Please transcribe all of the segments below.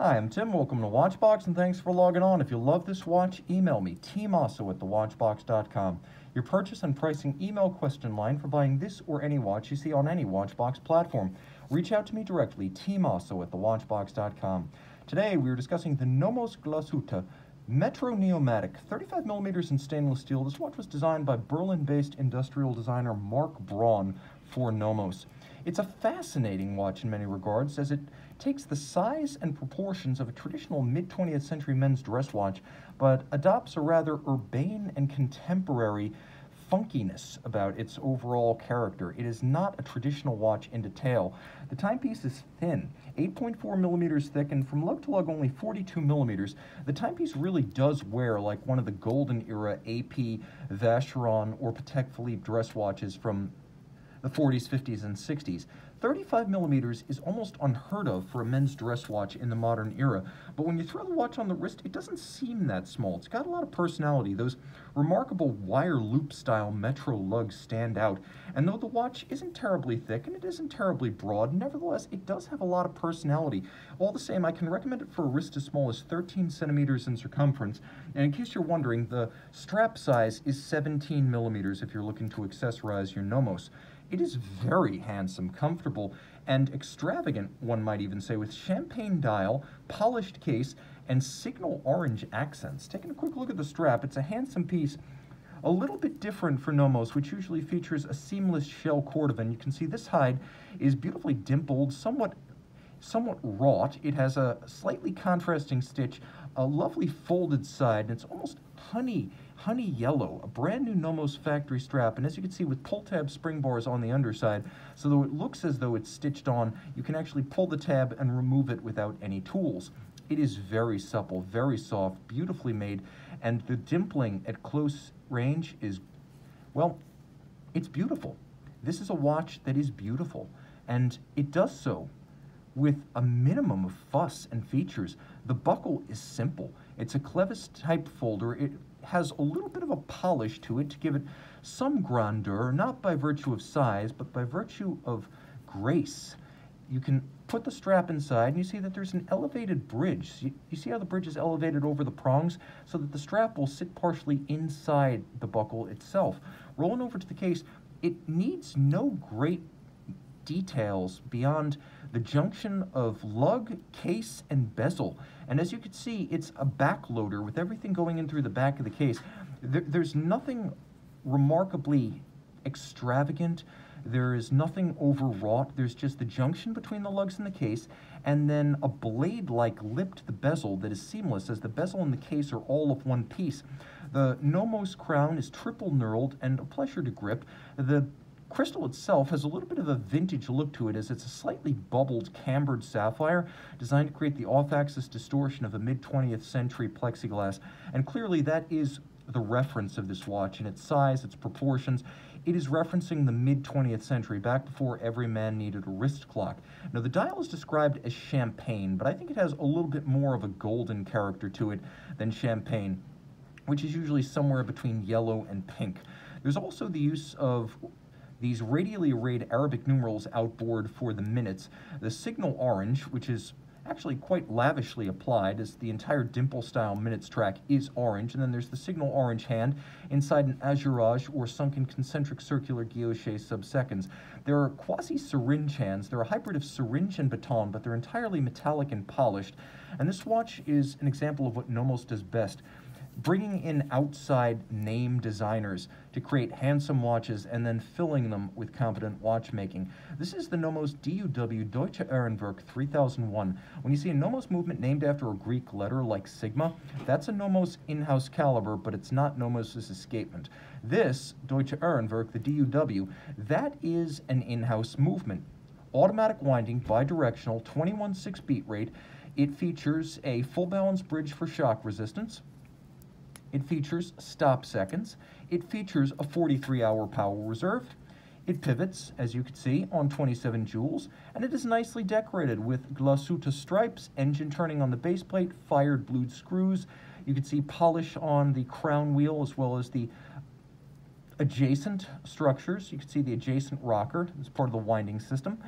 Hi, I'm Tim. Welcome to Watchbox, and thanks for logging on. If you love this watch, email me, tmosso at thewatchbox.com. Your purchase and pricing email question line for buying this or any watch you see on any Watchbox platform. Reach out to me directly, tmosso at thewatchbox.com. Today, we are discussing the Nomos Glashütte Metro Neomatik, 35 millimeters in stainless steel. This watch was designed by Berlin-based industrial designer Mark Braun for Nomos. It's a fascinating watch in many regards, as it takes the size and proportions of a traditional mid-20th century men's dress watch, but adopts a rather urbane and contemporary funkiness about its overall character. It is not a traditional watch in detail. The timepiece is thin, 8.4 millimeters thick, and from lug to lug only 42 millimeters. The timepiece really does wear like one of the golden era AP, Vacheron, or Patek Philippe dress watches from the 40s, 50s, and 60s. 35 millimeters is almost unheard of for a men's dress watch in the modern era, but when you throw the watch on the wrist, it doesn't seem that small. It's got a lot of personality. Those remarkable wire loop style Metro lugs stand out, and though the watch isn't terribly thick and it isn't terribly broad, nevertheless, it does have a lot of personality. All the same, I can recommend it for a wrist as small as 13 centimeters in circumference, and in case you're wondering, the strap size is 17 millimeters if you're looking to accessorize your Nomos. It is very handsome, comfortable, and extravagant, one might even say, with champagne dial, polished case, and signal orange accents. Taking a quick look at the strap, it's a handsome piece, a little bit different for Nomos, which usually features a seamless shell cordovan. You can see this hide is beautifully dimpled, somewhat somewhat wrought. It has a slightly contrasting stitch, a lovely folded side, and it's almost honey honey yellow, a brand new Nomos factory strap, and as you can see with pull tab spring bars on the underside, so though it looks as though it's stitched on, you can actually pull the tab and remove it without any tools. It is very supple, very soft, beautifully made, and the dimpling at close range is, well, it's beautiful. This is a watch that is beautiful, and it does so with a minimum of fuss and features. The buckle is simple. It's a clevis type folder. It has a little bit of a polish to it to give it some grandeur, not by virtue of size, but by virtue of grace. You can put the strap inside and you see that there's an elevated bridge. You, see how the bridge is elevated over the prongs so that the strap will sit partially inside the buckle itself. Rolling over to the case, it needs no great details beyond the junction of lug, case, and bezel. And as you can see, it's a back loader with everything going in through the back of the case. There, there's nothing remarkably extravagant. There is nothing overwrought. There's just the junction between the lugs and the case, and then a blade-like lip to the bezel that is seamless, as the bezel and the case are all of one piece. The Nomos crown is triple knurled and a pleasure to grip. The crystal itself has a little bit of a vintage look to it as it's a slightly bubbled cambered sapphire designed to create the off-axis distortion of a mid-20th century plexiglass. And clearly that is the reference of this watch in its size, its proportions. It is referencing the mid-20th century, back before every man needed a wrist clock. Now, the dial is described as champagne, but I think it has a little bit more of a golden character to it than champagne, which is usually somewhere between yellow and pink. There's also the use of these radially arrayed Arabic numerals outboard for the minutes. The signal orange, which is actually quite lavishly applied as the entire dimple style minutes track is orange and then there's the signal orange hand inside an azurage or sunken concentric circular guilloche sub-seconds. There are quasi syringe hands. They're a hybrid of syringe and baton but they're entirely metallic and polished and this watch is an example of what Nomos does best bringing in outside name designers to create handsome watches and then filling them with competent watchmaking. This is the Nomos DUW Deutsche Uhrenwerk 3001. When you see a Nomos movement named after a Greek letter like sigma, that's a Nomos in-house caliber, but it's not Nomos' escapement. This, Deutsche Uhrenwerk, the DUW, that is an in-house movement. Automatic winding, bidirectional, 21.6 beat rate. It features a full balance bridge for shock resistance, it features stop seconds. It features a 43-hour power reserve. It pivots, as you can see, on 27 jewels, and it is nicely decorated with Glashütte stripes, engine turning on the base plate, fired blued screws. You can see polish on the crown wheel as well as the adjacent structures. You can see the adjacent rocker as part of the winding system.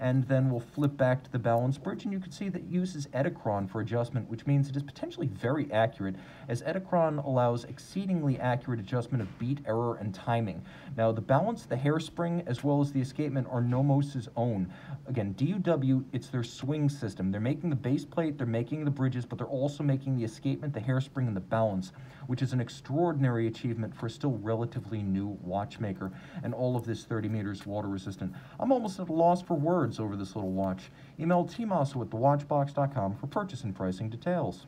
And then we'll flip back to the balance bridge, and you can see that it uses Edichron for adjustment, which means it is potentially very accurate, as Edichron allows exceedingly accurate adjustment of beat, error, and timing. Now, the balance, the hairspring, as well as the escapement are Nomos's own. Again, DUW, it's their swing system. They're making the base plate, they're making the bridges, but they're also making the escapement, the hairspring, and the balance, which is an extraordinary achievement for a still relatively new watchmaker, and all of this 30 meters water resistant. I'm almost at a loss for words over this little watch. Email tmosso at thewatchbox.com for purchase and pricing details.